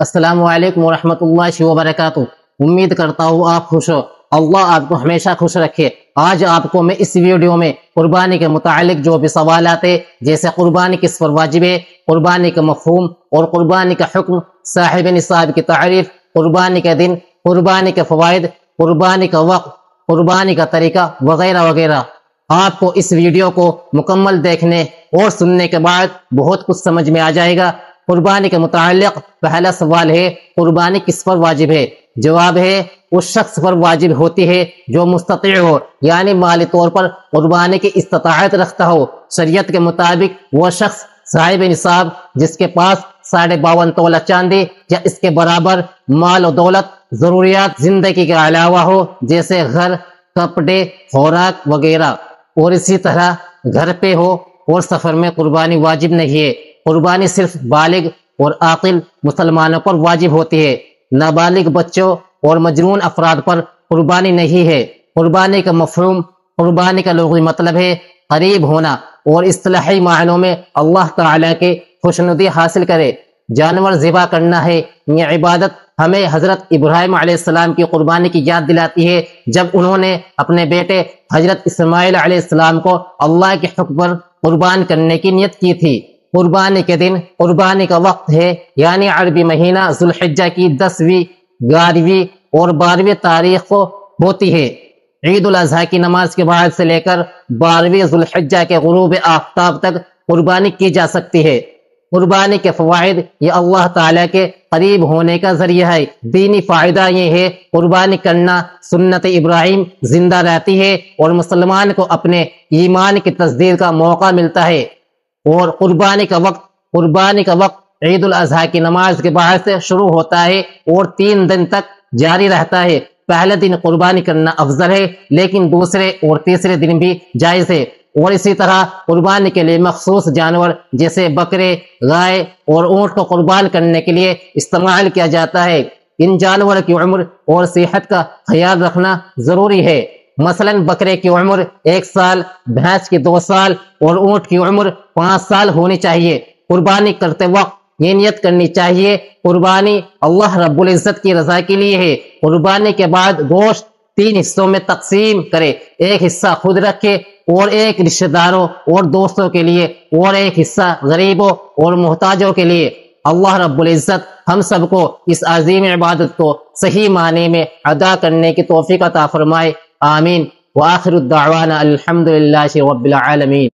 السلام علیکم ورحمۃ اللہ وبرکاتہ۔ امید کرتا ہوں آپ خوش ہو۔ اللہ آپ کو ہمیشہ خوش رکھے۔ آج آپ کو میں اس ویڈیو میں قربانی کے متعلق جو بھی سوالات ہیں، جیسے قربانی کس پر واجب ہے، قربانی کا مفہوم اور قربانی کا حکم، صاحب نصاب کی تعریف، قربانی کا دن، قربانی کے فوائد، قربانی کا وقت، قربانی کا طریقہ وغیرہ وغیرہ۔ آپ کو اس ویڈیو کو مکمل دیکھنے اور سننے کے بعد بہت کچھ سمجھ میں آ جائے گا۔ قربانی کے متعلق پہلا سوال ہے، قربانی کس پر واجب ہے؟ جواب ہے، اس شخص پر واجب ہوتی ہے جو مستطیع ہو یعنی مالی طور پر قربانی کی استطاعت رکھتا ہو۔ شریعت کے مطابق وہ شخص صاحب نصاب، جس کے پاس ساڑھے باون تولہ چاندی یا اس کے برابر مال و دولت، ضروریات زندگی کے علاوہ ہو، جیسے گھر، کپڑے، خوراک وغیرہ۔ اور اسی طرح گھر پہ ہو اور سفر میں قربانی واجب نہیں ہے۔ قربانی صرف بالغ اور عاقل مسلمانوں پر واجب ہوتی ہے۔ نابالغ بچوں اور مجرون افراد پر قربانی نہیں ہے۔ قربانی کا مفہوم، قربانی کا لغوی مطلب ہے قریب ہونا اور اصطلاحی معنوں میں اللہ تعالیٰ کے خوشنودی حاصل کرے۔ جانور ذبح کرنا ہے۔ یہ عبادت ہمیں حضرت ابراہیم علیہ السلام کی قربانی کی یاد دلاتی ہے۔ جب انہوں نے اپنے بیٹے حضرت اسماعیل علیہ السلام کو اللہ کے حکم پر قربان کرنے کی نیت کی تھی۔ قربانی کے دن، قربانی کا وقت ہے یعنی عربی مہینہ ذوالحجہ کی دسویں، گیارہویں اور بارہویں تاریخ کو ہوتی ہے۔ عید الاضحیٰ کی نماز کے بعد سے لے کر بارہویں ذوالحجہ کے غروب آفتاب تک قربانی کی جا سکتی ہے۔ قربانی کے فوائد، یہ اللہ تعالیٰ کے قریب ہونے کا ذریعہ ہے۔ دینی فائدہ یہ ہے، قربانی کرنا سنت ابراہیم زندہ رہتی ہے اور مسلمان کو اپنے ایمان کی تصدیق کا موقع ملتا ہے۔ اور قربانی کا وقت، قربانی کا وقت عید الاضحیٰ کی نماز کے بعد سے شروع ہوتا ہے اور تین دن تک جاری رہتا ہے۔ پہلے دن قربانی کرنا افضل ہے، لیکن دوسرے اور تیسرے دن بھی جائز ہے۔ اور اسی طرح قربانی کے لیے مخصوص جانور جیسے بکرے، گائے اور اونٹ کو قربان کرنے کے لیے استعمال کیا جاتا ہے۔ ان جانور کی عمر اور صحت کا خیال رکھنا ضروری ہے۔ مثلا بکرے کی عمر ایک سال، بھینس کی دو سال اور اونٹ کی عمر پانچ سال ہونی چاہیے۔ قربانی کرتے وقت یہ نیت کرنی چاہیے، قربانی اللہ رب العزت کی رضا کے لیے ہے۔ قربانی کے بعد گوشت تین حصوں میں تقسیم کرے، ایک حصہ خود رکھے اور ایک رشتہ داروں اور دوستوں کے لیے اور ایک حصہ غریبوں اور محتاجوں کے لیے۔ اللہ رب العزت ہم سب کو اس عظیم عبادت کو صحیح معنی میں ادا کرنے کی توفیق عطا فرمائے۔ آمين. وآخر الدعوانا الحمد لله رب العالمين.